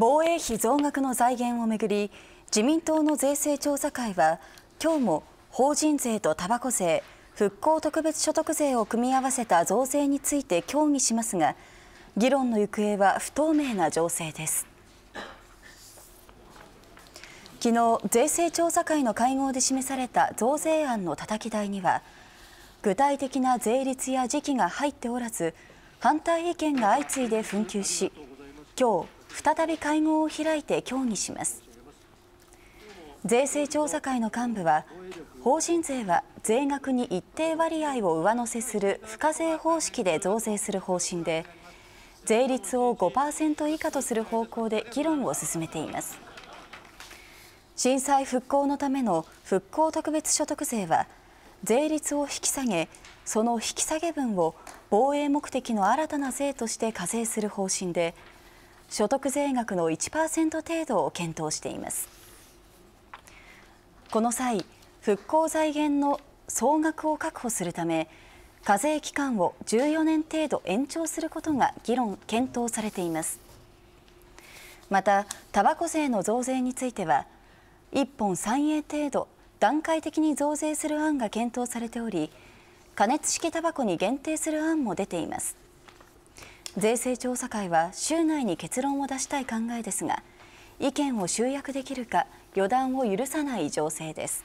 防衛費増額の財源をめぐり自民党の税制調査会は今日も法人税とたばこ税復興特別所得税を組み合わせた増税について協議しますが議論の行方は不透明な情勢です。昨日税制調査会の会合で示された増税案のたたき台には具体的な税率や時期が入っておらず反対意見が相次いで紛糾し今日再び会合を開いて協議します。税制調査会の幹部は法人税は税額に一定割合を上乗せする付加税方式で増税する方針で税率を5%以下とする方向で議論を進めています。震災復興のための復興特別所得税は税率を引き下げその引き下げ分を防衛目的の新たな税として課税する方針で所得税額の1%程度を検討しています。この際復興財源の総額を確保するため課税期間を14年程度延長することが議論検討されています。またたばこ税の増税については1本3円程度段階的に増税する案が検討されており加熱式タバコに限定する案も出ています。税制調査会は週内に結論を出したい考えですが意見を集約できるか予断を許さない情勢です。